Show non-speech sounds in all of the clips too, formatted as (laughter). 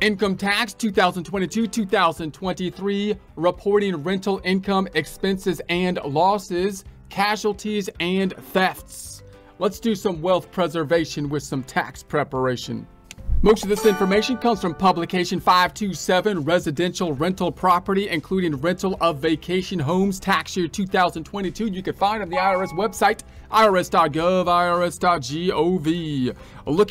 Income tax 2022-2023, reporting rental income, expenses and losses, casualties and thefts. Let's do some wealth preservation with some tax preparation. Most of this information comes from publication 527, Residential Rental Property, including rental of vacation homes, tax year 2022. You can find on the IRS website, irs.gov, irs.gov. Look,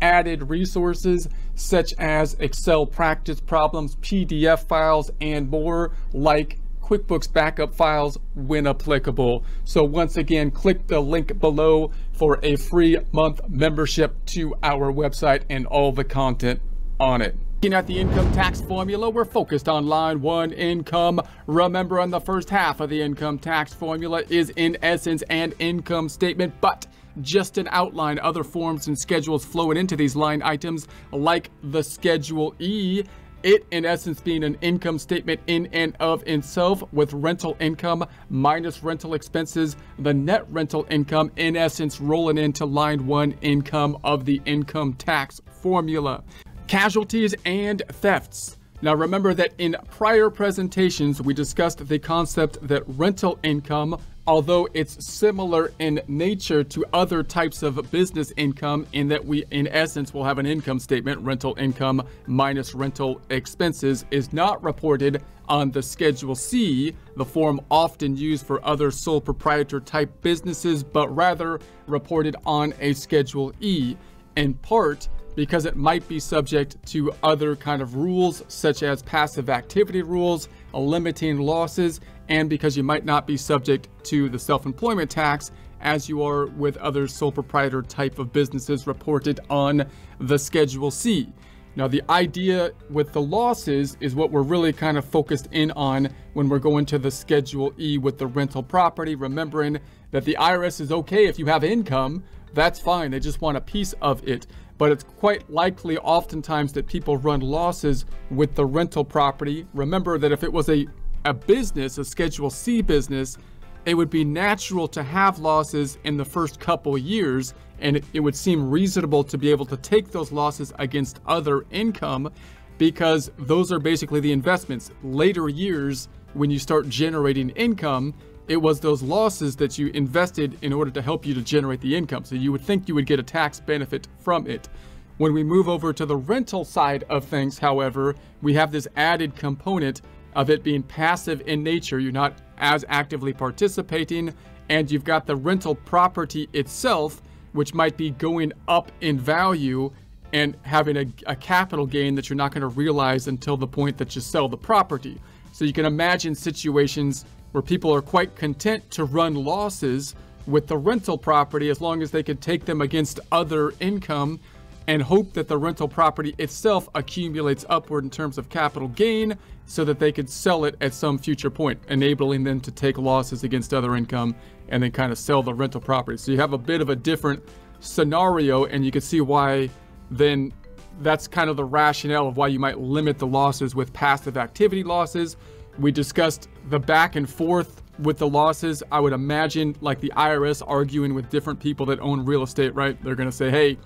added resources such as Excel practice problems, PDF files, and more like QuickBooks backup files when applicable. So once again, click the link below for a free month membership to our website and all the content on it. Looking at the income tax formula, we're focused on line one income. Remember on the first half of the income tax formula is in essence an income statement, but just an outline. Other forms and schedules flowing into these line items like the Schedule E, it in essence being an income statement in and of itself with rental income minus rental expenses, the net rental income in essence rolling into line one income of the income tax formula casualties, and thefts. Now remember that in prior presentations, we discussed the concept that rental income, although it's similar in nature to other types of business income in that we, in essence, will have an income statement, rental income minus rental expenses, is not reported on the Schedule C, the form often used for other sole proprietor type businesses, but rather reported on a Schedule E, in part because it might be subject to other kind of rules such as passive activity rules, limiting losses, and because you might not be subject to the self-employment tax as you are with other sole proprietor type of businesses reported on the Schedule C. Now, the idea with the losses is what we're really kind of focused in on when we're going to the Schedule E with the rental property, remembering that the IRS is okay if you have income, that's fine. They just want a piece of it but it's quite likely oftentimes that people run losses with the rental property. Remember that if it was a, a business, a Schedule C business, it would be natural to have losses in the first couple years, and it, would seem reasonable to be able to take those losses against other income because those are basically the investments. Later years, when you start generating income, it was those losses that you invested in order to help you to generate the income. So you would think you would get a tax benefit from it. When we move over to the rental side of things, however, we have this added component of it being passive in nature. You're not as actively participating, and you've got the rental property itself, which might be going up in value and having a, a capital gain that you're not going to realize until the point that you sell the property. So you can imagine situations where people are quite content to run losses with the rental property as long as they can take them against other income and hope that the rental property itself accumulates upward in terms of capital gain so that they could sell it at some future point, enabling them to take losses against other income and then kind of sell the rental property. So you have a bit of a different scenario and you can see why then that's kind of the rationale of why you might limit the losses with passive activity losses we discussed the back and forth with the losses. I would imagine like the IRS arguing with different people that own real estate, right? They're going to say, "Hey,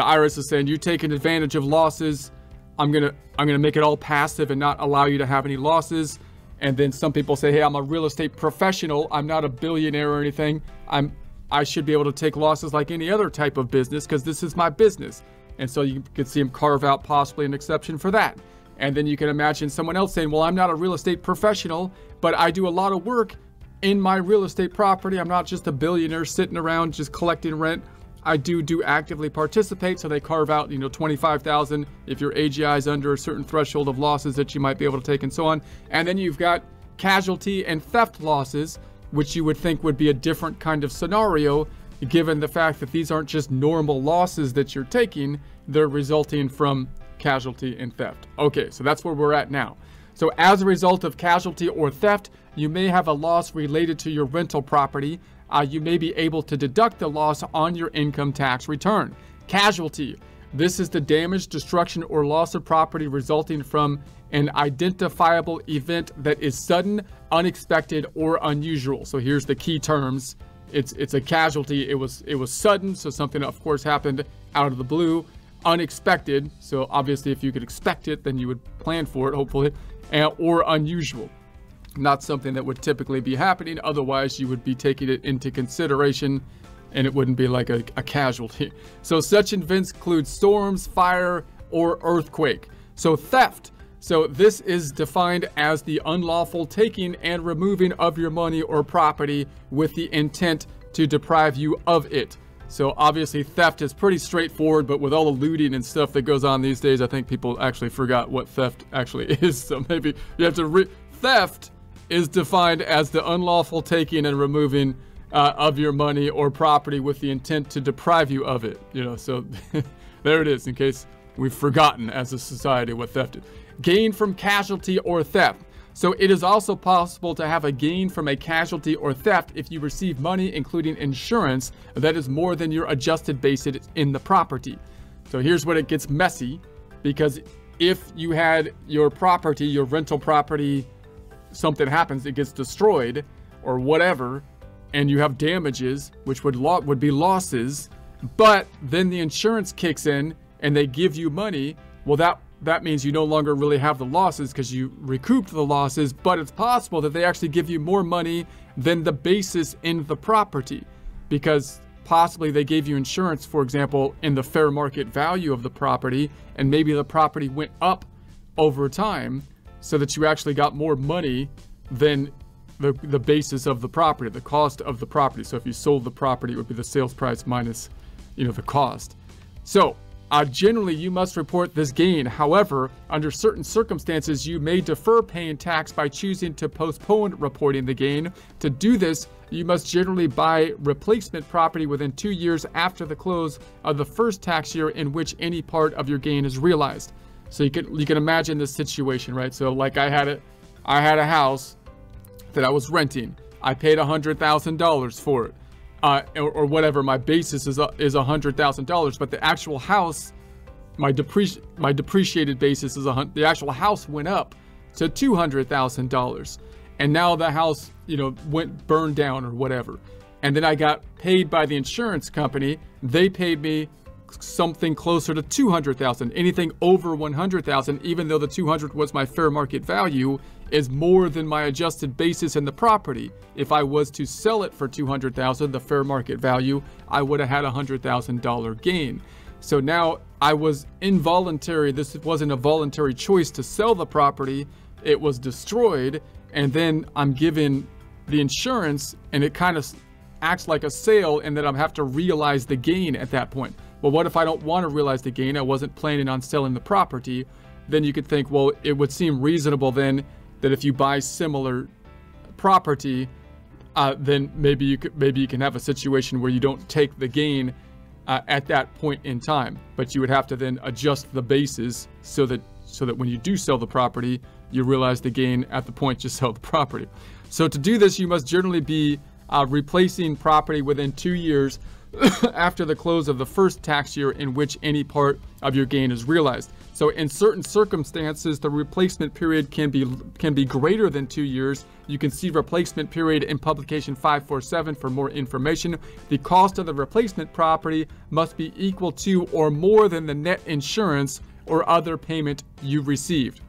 the IRS is saying you're taking advantage of losses. I'm to I'm to make it all passive and not allow you to have any losses." And then some people say, "Hey, I'm a real estate professional. I'm not a billionaire or anything. I'm I should be able to take losses like any other type of business because this is my business." And so you could see them carve out possibly an exception for that. And then you can imagine someone else saying, well, I'm not a real estate professional, but I do a lot of work in my real estate property. I'm not just a billionaire sitting around just collecting rent. I do do actively participate, so they carve out, you know, 25,000 if your AGI is under a certain threshold of losses that you might be able to take and so on. And then you've got casualty and theft losses, which you would think would be a different kind of scenario given the fact that these aren't just normal losses that you're taking, they're resulting from casualty, and theft. Okay, so that's where we're at now. So as a result of casualty or theft, you may have a loss related to your rental property. Uh, you may be able to deduct the loss on your income tax return. Casualty. This is the damage, destruction, or loss of property resulting from an identifiable event that is sudden, unexpected, or unusual. So here's the key terms. It's it's a casualty. It was it was sudden, so something of course happened out of the blue. Unexpected, so obviously if you could expect it, then you would plan for it, hopefully, and, or unusual. Not something that would typically be happening. Otherwise, you would be taking it into consideration and it wouldn't be like a, a casualty. (laughs) So such events include storms, fire, or earthquake. So theft so this is defined as the unlawful taking and removing of your money or property with the intent to deprive you of it. So obviously theft is pretty straightforward, but with all the looting and stuff that goes on these days, I think people actually forgot what theft actually (laughs) is. So maybe you have to re- theft is defined as the unlawful taking and removing uh, of your money or property with the intent to deprive you of it. You know, so (laughs) there it is in case we've forgotten as a society what theft is gain from casualty or theft. So it is also possible to have a gain from a casualty or theft if you receive money, including insurance, that is more than your adjusted basis in the property. So here's when it gets messy, because if you had your property, your rental property, something happens, it gets destroyed or whatever, and you have damages, which would lo- would be losses, but then the insurance kicks in and they give you money, well that that means you no longer really have the losses because you recouped the losses, but it's possible that they actually give you more money than the basis in the property because possibly they gave you insurance, for example, in the fair market value of the property, and maybe the property went up over time so that you actually got more money than the, the basis of the property, the cost of the property. So if you sold the property, it would be the sales price minus, you know, the cost. So uh, generally, you must report this gain. However, under certain circumstances, you may defer paying tax by choosing to postpone reporting the gain. To do this, you must generally buy replacement property within two years after the close of the first tax year in which any part of your gain is realized. So you can you can imagine this situation, right? So like I had a I had a house that I was renting. I paid a hundred thousand dollars for it uh, or, or, whatever my basis is is a hundred thousand dollars, but the actual house, my depreci- my depreciated basis is a the actual house went up to two hundred thousand dollars, and now the house you know went burned down or whatever, and then I got paid by the insurance company. They paid me something closer to 200,000. Anything over 100,000, even though the 200 was my fair market value, is more than my adjusted basis in the property. If I was to sell it for 200,000, the fair market value, I would have had a $100,000 gain. So now I was involuntary. This wasn't a voluntary choice to sell the property. It was destroyed. And then I'm given the insurance and it kind of acts like a sale and then I have to realize the gain at that point. Well, what if I don't want to realize the gain? I wasn't planning on selling the property. Then you could think, well, it would seem reasonable then that if you buy similar property, uh, then maybe you could, maybe you can have a situation where you don't take the gain uh, at that point in time, but you would have to then adjust the basis so that so that when you do sell the property, you realize the gain at the point (laughs) you sell the property. So to do this, you must generally be uh, replacing property within two years (coughs) after the close of the first tax year in which any part of your gain is realized. So in certain circumstances, the replacement period can be can be greater than two years. You can see replacement period in publication 547 for more information. The cost of the replacement property must be equal to or more than the net insurance or other payment you've received.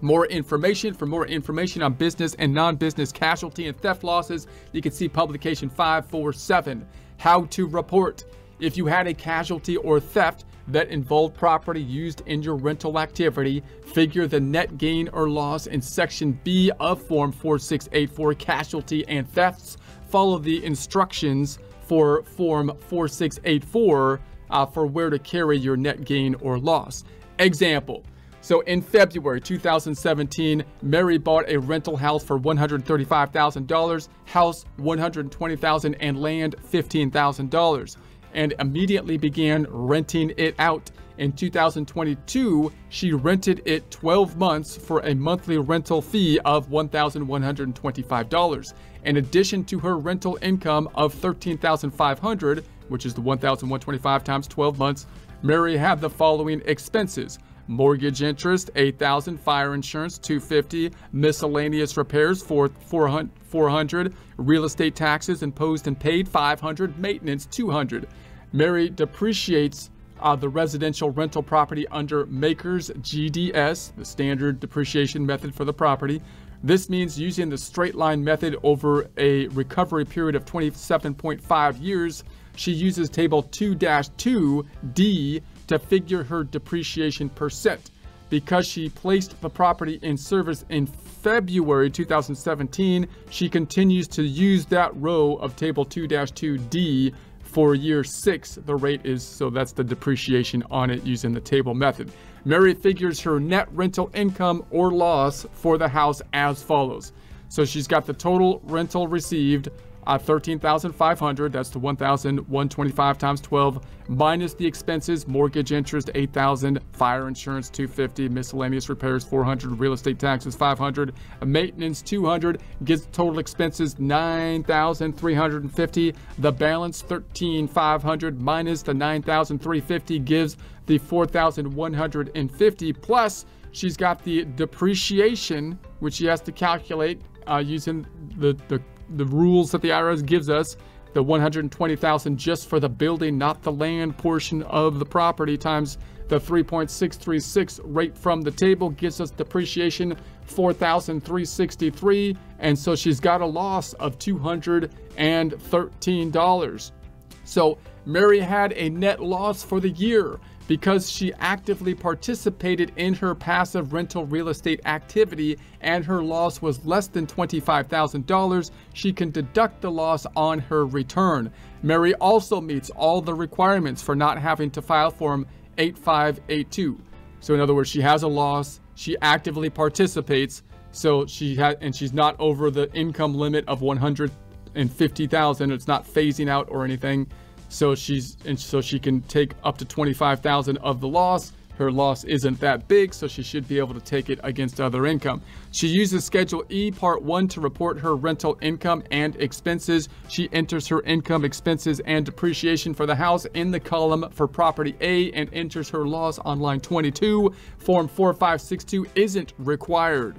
More information, for more information on business and non-business casualty and theft losses, you can see publication 547. How to report. If you had a casualty or theft that involved property used in your rental activity, figure the net gain or loss in section B of form 4684 casualty and thefts. Follow the instructions for form 4684 uh, for where to carry your net gain or loss. Example, so in February 2017, Mary bought a rental house for $135,000, house $120,000 and land $15,000. and immediately began renting it out. In 2022, she rented it 12 months for a monthly rental fee of $1,125. In addition to her rental income of 13,500, which is the 1,125 times 12 months, Mary had the following expenses mortgage interest 8000 fire insurance 250 miscellaneous repairs for 400 real estate taxes imposed and paid 500 maintenance 200 mary depreciates uh, the residential rental property under MACRS GDS, the standard depreciation method for the property. This means using the straight line method over a recovery period of 27.5 years. She uses table 2-2D to figure her depreciation percent. Because she placed the property in service in February 2017, she continues to use that row of table 2-2D for year six, the rate is, so that's the depreciation on it using the table method. Mary figures her net rental income or loss for the house as follows. So she's got the total rental received uh, 13,500. That's the 1,125 times 12 minus the expenses, mortgage interest 8,000, fire insurance 250, miscellaneous repairs 400, real estate taxes 500, maintenance 200, gives total expenses 9,350. The balance 13,500 minus the 9,350 gives the 4,150 plus she's got the depreciation which she has to calculate uh, using the, the the rules that the IRS gives us, the 120,000 just for the building, not the land portion of the property times the 3.636 rate from the table gives us depreciation 4,363 and so she's got a loss of $213. So Mary had a net loss for the year because she actively participated in her passive rental real estate activity and her loss was less than $25,000, she can deduct the loss on her return. Mary also meets all the requirements for not having to file Form 8582. So in other words, she has a loss, she actively participates, so she had and she's not over the income limit of 150,000. It's not phasing out or anything. So she's and so she can take up to 25,000 of the loss. Her loss isn't that big, so she should be able to take it against other income. She uses Schedule E Part 1 to report her rental income and expenses. She enters her income, expenses, and depreciation for the house in the column for property A and enters her loss on line 22. Form 4562 isn't required.